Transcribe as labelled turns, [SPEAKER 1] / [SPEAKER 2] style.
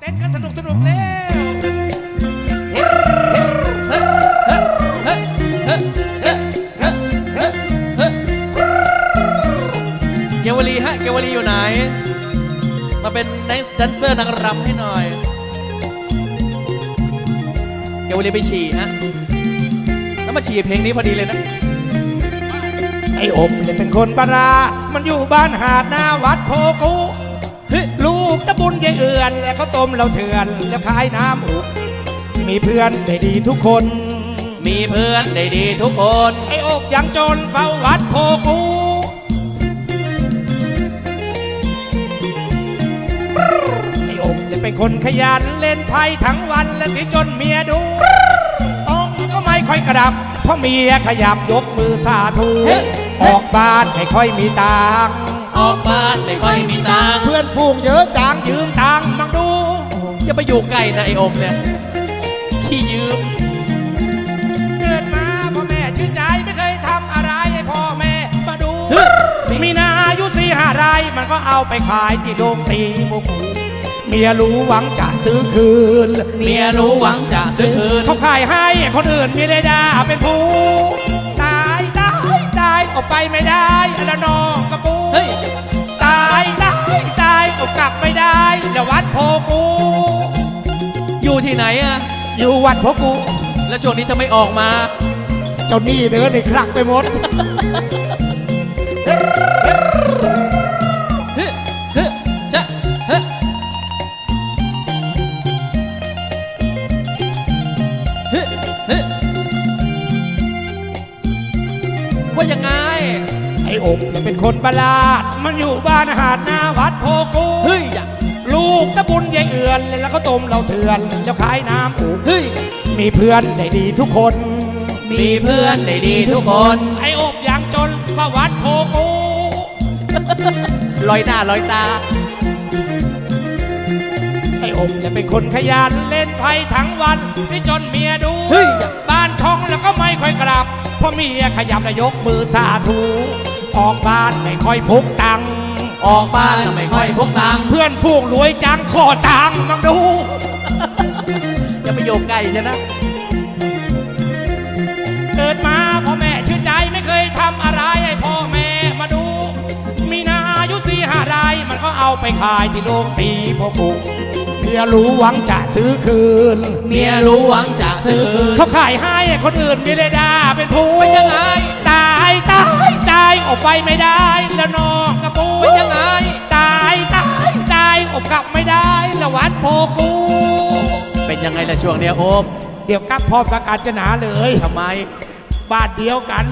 [SPEAKER 1] เต้นกันสนุกสนุกเร็ว
[SPEAKER 2] เกวลีฮะเกวลีอยู่ไหน มาเป็นแดนเซอร์นางรำให้หน่อย เกวลีไปฉี่ฮะแล้วมาฉี่เพลงนี้พอดีเลยนะ
[SPEAKER 1] ไอ้อมเนี่ยเป็นคนบารา มันอยู่บ้านหาดหน้าวัดโพกุเฮ้ยลู กตะบุญยายเอือน แล้วเขาต้มเราเถื่อนแล้วขายน้ำอุก มีเพื่อนได้ดีทุกคน
[SPEAKER 2] มีเพื่อนได้ดีทุกคน
[SPEAKER 1] ไอ้อกยังจนเฝ้าวัดโพกุไอ้อกเนี่ยเป็นคนขยันเล่นไพ่ทั้งวันและที่จนเมียดูต้องก็ไม่ค่อยกระดับ เพราะเมียขยับยกมือสาธุ
[SPEAKER 2] เฮ้ย
[SPEAKER 1] ออกบ้านไม่ค่อยมีตังค์
[SPEAKER 2] ออกบ้านไม่ค่อยมีตังค์
[SPEAKER 1] เพื่อนฟูงเยอะจางยืมตังค์มังดู
[SPEAKER 2] อย่าไปอยู่ใกล้นะไอโอมเนี่ยขี้ยืม
[SPEAKER 1] เกิดมาพ่อแม่ชื่อใจไม่เคยทำอะไรให้พ่อแม่มาดู
[SPEAKER 2] เฮ้ย
[SPEAKER 1] มีนาอายุสี่ห้าไรมันก็เอาไปขายที่โรงตีหมูหมูเมียรู้หวังจะซื้อคืน
[SPEAKER 2] เมียรู้หวังจะซื้อคืน
[SPEAKER 1] เขาขายให้คนอื่นมีได้ดาเป็นผู้ บไม่ได้แล้ววัดโพกู
[SPEAKER 2] อยู่ที่ไหนอะ
[SPEAKER 1] อยู่วัดโพกู
[SPEAKER 2] แล้วช่วงนี้ทำไมออกมา
[SPEAKER 1] เจ้าหนี้เดินในคลักไปหมด
[SPEAKER 2] เฮ้ยเฮ้ยจะเฮ้ยเฮ้ยเฮ้ยว่ายังไง
[SPEAKER 1] ไอ้อกเนี่ยเป็นคนประหลาด มันอยู่บ้านหาดหน้าวัดโพกู
[SPEAKER 2] เฮ้ย ยา
[SPEAKER 1] ยเอือนแล้วก็ต้มเราเถื่อนแล้วขายน้ำอู
[SPEAKER 2] เฮ้ย
[SPEAKER 1] มีเพื่อนได้ดีทุกคน
[SPEAKER 2] มีเพื่อนได้ดีทุกคน
[SPEAKER 1] ไอ้อกยังจนมาวัดโพกู
[SPEAKER 2] ลอยหน้าลอยตา
[SPEAKER 1] ไอ้อกเนี่ยเป็นคนขยันเล่นไพ่ทั้งวันที่จนเมียดู
[SPEAKER 2] เฮ้ย
[SPEAKER 1] บ้านช่องแล้วก็ไม่ค่อยกลับเพราะเมียขยับแล้วยกมือสาธุออกบ้านไม่ค่อยพกตังค์
[SPEAKER 2] ออกบ้านก็ไม่ค่อยพกตังค์
[SPEAKER 1] เพื่อนพวกรวยจังขอตังค์มังดู
[SPEAKER 2] อย่าไปโยกใกล้ใช่นะ
[SPEAKER 1] เกิดมาพ่อแม่ชื่อใจไม่เคยทำอะไรให้พ่อแม่มาดู มีนาอายุสี่ห้าไรมันก็เอาไปขายที่โรงตีพ่อปู่เมียรู้หวังจะซื้อคืน
[SPEAKER 2] เมียรู้หวังจะซื้อคืน
[SPEAKER 1] เขาขายให้คนอื่นมีเลยดาเป็นผู้
[SPEAKER 2] เป็นยังไง
[SPEAKER 1] ไปไม่ได้แล้วน้องกระปู
[SPEAKER 2] เป็นยังไง
[SPEAKER 1] ตายตายตายออกกลับไม่ได้แล้ววัดโพกู
[SPEAKER 2] เป็นยังไงล่ะช่วงเนี้ยโอม
[SPEAKER 1] เดี๋ยวกลับพร้อมกับการจนาเลย
[SPEAKER 2] ทำไม
[SPEAKER 1] บ้านเดียวกัน